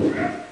Yeah.